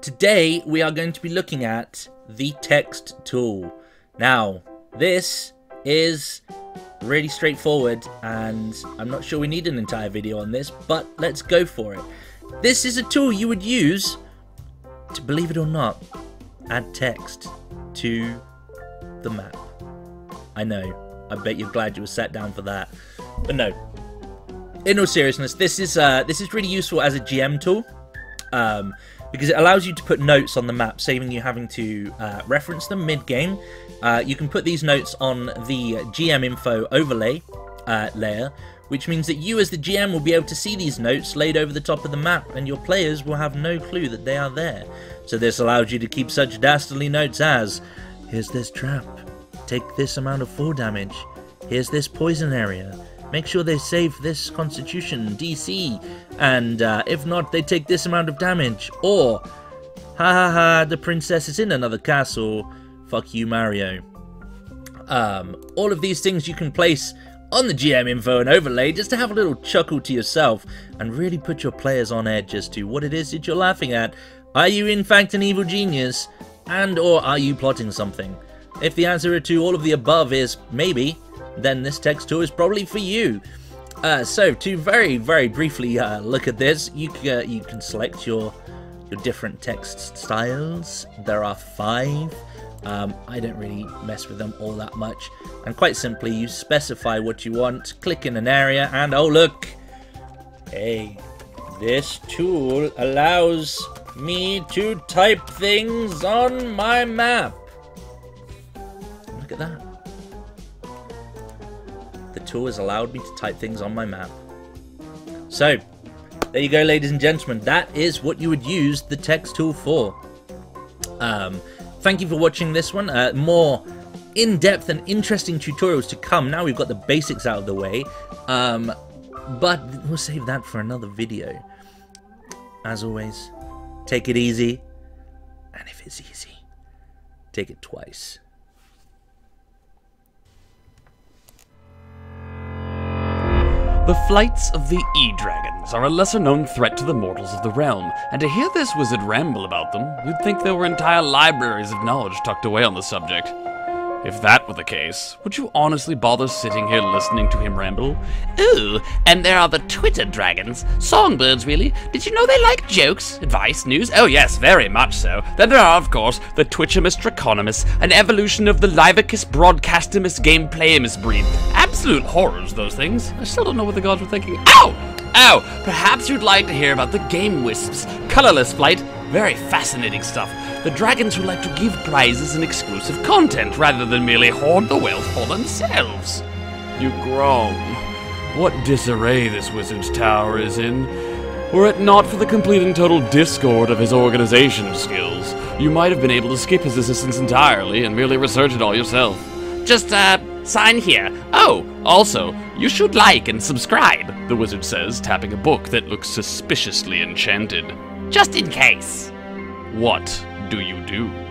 Today we are going to be looking at the text tool. Now, this is really straightforward and I'm not sure we need an entire video on this, but let's go for it. This is a tool you would use to, believe it or not, add text to the map. I know, I bet you're glad you were sat down for that. But no, in all seriousness, this is uh, this is really useful as a GM tool. Um, because it allows you to put notes on the map, saving you having to uh, reference them mid-game. Uh, you can put these notes on the GM info overlay uh, layer, which means that you as the GM will be able to see these notes laid over the top of the map, and your players will have no clue that they are there. So this allows you to keep such dastardly notes as, here's this trap, take this amount of fall damage, here's this poison area, Make sure they save this constitution DC, and uh, if not, they take this amount of damage. Or, ha ha ha, the princess is in another castle. Fuck you, Mario. Um, all of these things you can place on the GM info and overlay just to have a little chuckle to yourself and really put your players on edge as to what it is that you're laughing at. Are you in fact an evil genius? And or are you plotting something? If the answer to all of the above is maybe, then this text tool is probably for you. Uh, so to very, very briefly uh, look at this, you, uh, you can select your, your different text styles. There are five. Um, I don't really mess with them all that much. And quite simply, you specify what you want, click in an area, and oh look! Hey, this tool allows me to type things on my map. Look at that tool has allowed me to type things on my map. So, there you go, ladies and gentlemen. That is what you would use the text tool for. Um, thank you for watching this one. Uh, more in-depth and interesting tutorials to come. Now we've got the basics out of the way. Um, but we'll save that for another video. As always, take it easy. And if it's easy, take it twice. The flights of the E-Dragons are a lesser-known threat to the mortals of the realm, and to hear this wizard ramble about them, you'd think there were entire libraries of knowledge tucked away on the subject. If that were the case, would you honestly bother sitting here listening to him ramble? Ooh, and there are the Twitter dragons. Songbirds, really. Did you know they like jokes, advice, news? Oh yes, very much so. Then there are, of course, the Twitchimus Draconomus, an evolution of the Livicus Broadcastimus Gameplayimus breed. Absolute horrors, those things. I still don't know what the gods were thinking. Ow! Ow! Perhaps you'd like to hear about the Game Wisps. Colorless flight. Very fascinating stuff the dragons who like to give prizes and exclusive content rather than merely hoard the wealth for themselves. You groan. What disarray this wizard's tower is in. Were it not for the complete and total discord of his organization skills, you might have been able to skip his assistance entirely and merely research it all yourself. Just, uh, sign here. Oh, also, you should like and subscribe, the wizard says, tapping a book that looks suspiciously enchanted. Just in case. What do you do?